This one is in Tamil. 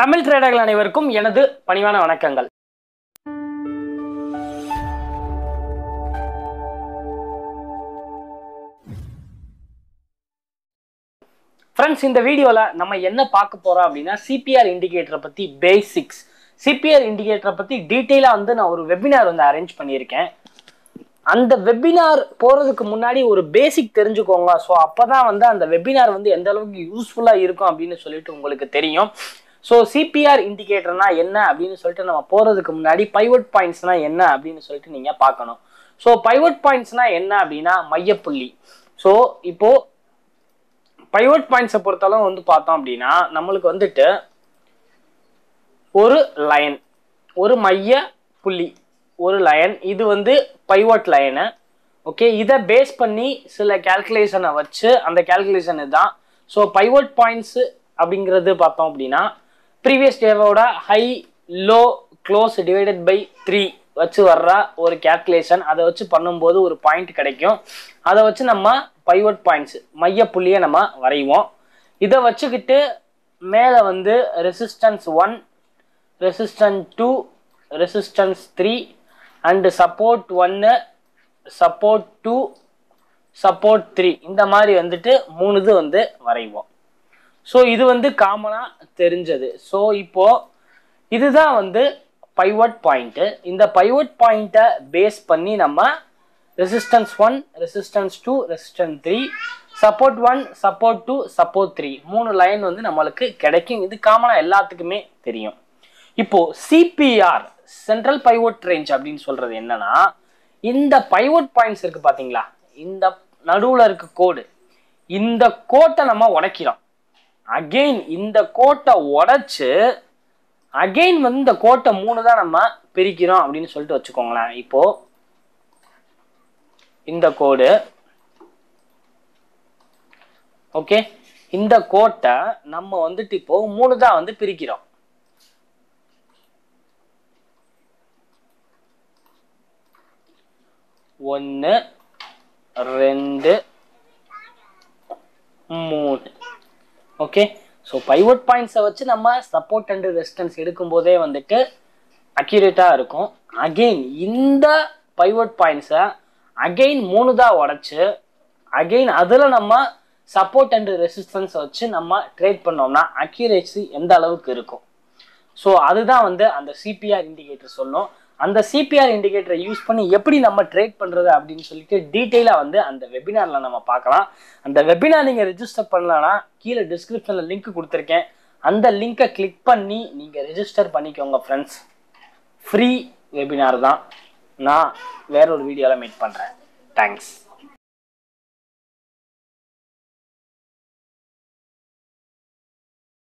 தமிழ் திரையடர்கள் அனைவருக்கும் எனது பணிவான வணக்கங்கள். ஃப்ரெண்ட்ஸ் இந்த வீடியோவில் நம்ம என்ன பார்க்க போகிறோம் அப்படின்னா சிபிஆர் இண்டிகேட்டரை பற்றி பேசிக்ஸ் சிபிஆர் இண்டிகேட்டரை பற்றி டீட்டெயிலாக வந்து நான் ஒரு வெபினார் வந்து அரேஞ்ச் பண்ணியிருக்கேன். அந்த வெபினார் போகிறதுக்கு முன்னாடி ஒரு பேசிக் தெரிஞ்சுக்கோங்க. ஸோ அப்போ தான் வந்து அந்த வெபினார் வந்து எந்த அளவுக்கு யூஸ்ஃபுல்லாக இருக்கும் அப்படின்னு சொல்லிட்டு உங்களுக்கு தெரியும். ஸோ சிபிஆர் இண்டிகேட்டர்னா என்ன அப்படின்னு சொல்லிட்டு நம்ம போகிறதுக்கு முன்னாடி பைவட் பாயிண்ட்ஸ்னா என்ன அப்படின்னு சொல்லிட்டு நீங்கள் பார்க்கணும். ஸோ பைவட் பாயிண்ட்ஸ்னா என்ன அப்படின்னா மையப்புள்ளி. ஸோ இப்போ பைவட் பாயிண்ட்ஸை பொறுத்தளவு வந்து பார்த்தோம் அப்படின்னா நம்மளுக்கு வந்துட்டு ஒரு லைன் ஒரு மைய புள்ளி ஒரு லைன் இது வந்து பைவட் லைனு ஓகே இதை பேஸ் பண்ணி சில கேல்குலேஷனை வச்சு அந்த கேல்குலேஷன் இதுதான். ஸோ பைவட் பாயிண்ட்ஸு அப்படிங்கிறது பார்த்தோம் அப்படின்னா previous டேவோட high low close divided by three வச்சு வர்ற ஒரு கேல்குலேஷன் அதை வச்சு பண்ணும்போது ஒரு பாயிண்ட் கிடைக்கும். அதை வச்சு நம்ம பைவட் பாயிண்ட்ஸ் மையப்புள்ளியை நம்ம வரைவோம். இதை வச்சுக்கிட்டு மேலே வந்து resistance one resistance two resistance three and support ஒன்று சப்போர்ட் டூ சப்போர்ட் த்ரீ இந்த மாதிரி வந்துட்டு மூணு இது வந்து வரைவோம். ஸோ இது வந்து காமனாக தெரிஞ்சது. ஸோ இப்போ இதுதான் வந்து பைவட் பாயிண்ட்டு இந்த பைவட் பாயிண்ட்டை பேஸ் பண்ணி நம்ம resistance one resistance two resistance three support one support two support three மூணு லைன் வந்து நம்மளுக்கு கிடைக்கும். இது காமனாக எல்லாத்துக்குமே தெரியும். இப்போ சிபிஆர் சென்ட்ரல் பைவோட் ரேஞ்ச் அப்படின்னு சொல்றது என்னன்னா இந்த பைவோட் பாயிண்ட்ஸ் இருக்கு பாத்தீங்களா? இந்த நடுவில் இருக்க கோடு இந்த கோட்டை நம்ம உடைக்கிறோம். அகெயின் இந்த கோட்டை உடைச்சு அகெயின் வந்து இந்த கோட்டை மூணு தான் நம்ம பிரிக்கிறோம் அப்படின்னு சொல்லிட்டு வச்சுக்கோங்களேன். இப்போ இந்த கோடு ஓகே இந்த கோட்டை நம்ம வந்துட்டு இப்போ மூணு தான் வந்து பிரிக்கிறோம். ஒன்று ரெண்டு மூணு. ஓகே ஸோ பைவட் பாயிண்ட்ஸை வச்சு நம்ம சப்போர்ட் அண்ட் ரெசிஸ்டன்ஸ் எடுக்கும்போதே வந்துட்டு அக்யூரேட்டாக இருக்கும். அகெயின் இந்த பைவட் பாயிண்ட்ஸை அகெயின் மூணு தான் உடச்சி அகெயின் அதில் நம்ம சப்போர்ட் அண்ட் ரெசிஸ்டன்ஸை வச்சு நம்ம ட்ரேட் பண்ணோம்னா அக்யூரேசி எந்த அளவுக்கு இருக்கும்? ஸோ அதுதான் வந்து அந்த சிபிஆர் இண்டிகேட்டர் சொல்லும். அந்த சிபிஆர் இண்டிகேட்டரை யூஸ் பண்ணி எப்படி நம்ம ட்ரேட் பண்ணுறது அப்படின்னு சொல்லிட்டு டீட்டெயிலாக வந்து அந்த வெபினாரில் நம்ம பார்க்கலாம். அந்த வெபினார் நீங்கள் ரெஜிஸ்டர் பண்ணலன்னா கீழே டிஸ்கிரிப்ஷனில் லிங்க் கொடுத்துருக்கேன். அந்த லிங்கை கிளிக் பண்ணி நீங்கள் ரெஜிஸ்டர் பண்ணிக்கோங்க ஃப்ரெண்ட்ஸ் ஃப்ரீ வெபினார் தான். நான் வேற ஒரு வீடியோவில் மீட் பண்ணுறேன் தேங்க்ஸ்